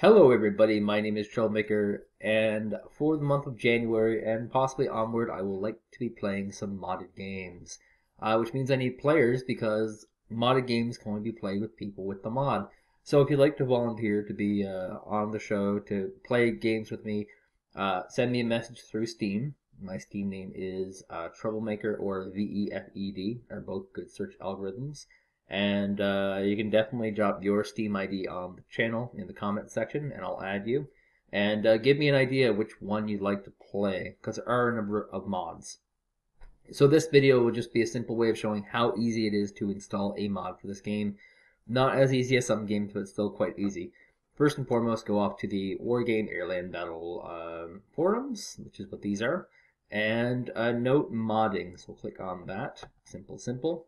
Hello everybody, my name is Troublmaker, and for the month of January and possibly onward, I will like to be playing some modded games. Uh, which means I need players because modded games can only be played with people with the mod. So if you'd like to volunteer to be uh, on the show to play games with me, uh, send me a message through Steam. My Steam name is uh, Troublmaker or VEFED, are both good search algorithms. And uh, you can definitely drop your Steam ID on the channel in the comment section, and I'll add you. And uh, give me an idea which one you'd like to play, because there are a number of mods. So this video will just be a simple way of showing how easy it is to install a mod for this game. Not as easy as some games, but still quite easy. First and foremost, go off to the Wargame Airland Battle um, forums, which is what these are, and uh, note modding. So we'll click on that. Simple, simple.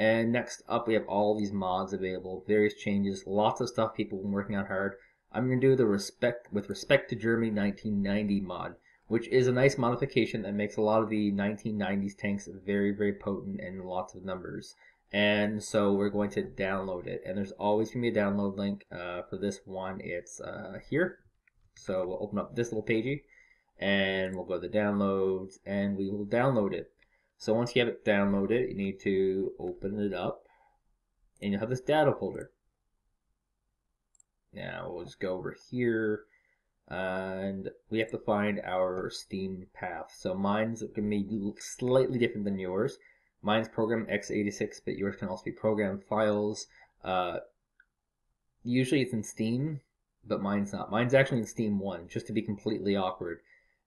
And next up, we have all these mods available, various changes, lots of stuff people have been working on hard. I'm going to do the respect with respect to Germany 1990 mod, which is a nice modification that makes a lot of the 1990s tanks very, very potent and lots of numbers. And so we're going to download it. And there's always going to be a download link uh, for this one. It's uh, here. So we'll open up this little pagey and we'll go to the downloads and we will download it. So once you have it downloaded, you need to open it up and you'll have this data folder. Now we'll just go over here and we have to find our Steam path. So mine's going to be slightly different than yours. Mine's program x86, but yours can also be program files. Uh, usually it's in Steam, but mine's not. Mine's actually in Steam 1, just to be completely awkward.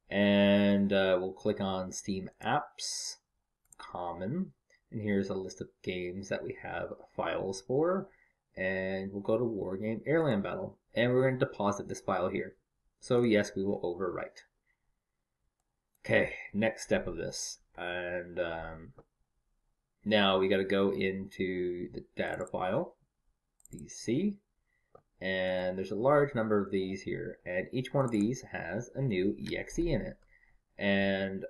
And uh, we'll click on Steam Apps common. And here's a list of games that we have files for. And we'll go to Wargame Airland Battle. And we're going to deposit this file here. So yes, we will overwrite. Okay, next step of this. And um, now we got to go into the data file, DC, and there's a large number of these here, and each one of these has a new exe in it. And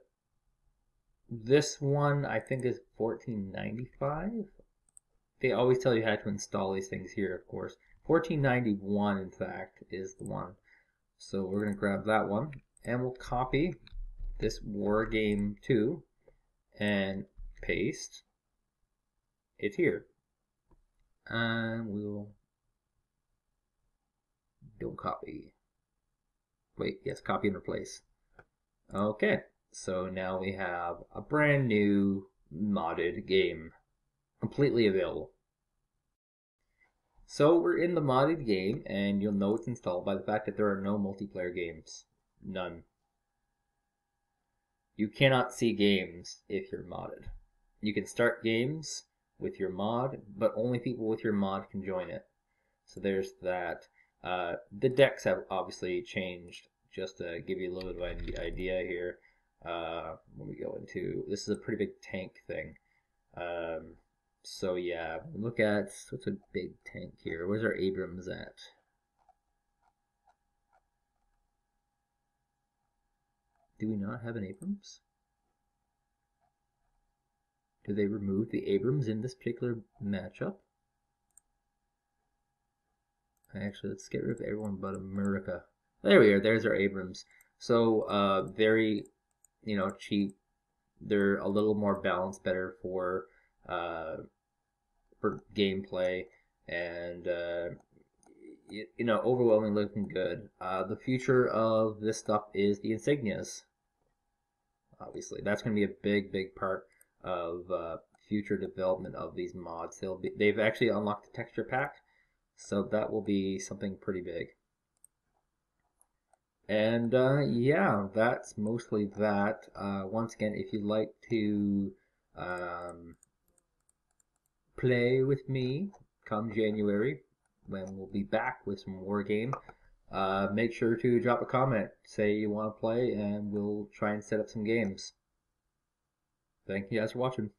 this one, I think, is 1495. They always tell you how to install these things here, of course. 1491, in fact, is the one. So we're going to grab that one, and we'll copy this War Game 2 and paste it here. And we'll don't copy. Wait, yes, copy and replace. Okay. So now we have a brand new modded game completely available. So we're in the modded game and you'll know it's installed by the fact that there are no multiplayer games. None. You cannot see games if you're modded. You can start games with your mod, but only people with your mod can join it. So there's that. Uh, the decks have obviously changed just to give you a little bit of an idea here uh, when we go into this is a pretty big tank thing. Um, so yeah, look at what's a big tank here. Where's our Abrams at? Do we not have an Abrams? Do they remove the Abrams in this particular matchup? Actually, let's get rid of everyone but America. There we are. There's our Abrams. So, uh, very you know cheap. They're a little more balanced, better for uh, for gameplay, and uh, you, you, know overwhelmingly looking good. Uh, the future of this stuff is the insignias. Obviously, that's going to be a big, big part of uh, future development of these mods. They'll be, they've actually unlocked the texture pack, so that will be something pretty big. And uh, yeah, that's mostly that. Uh, once again, if you'd like to um, play with me come January, when we'll be back with some war game, uh, make sure to drop a comment. Say you want to play, and we'll try and set up some games. Thank you guys for watching.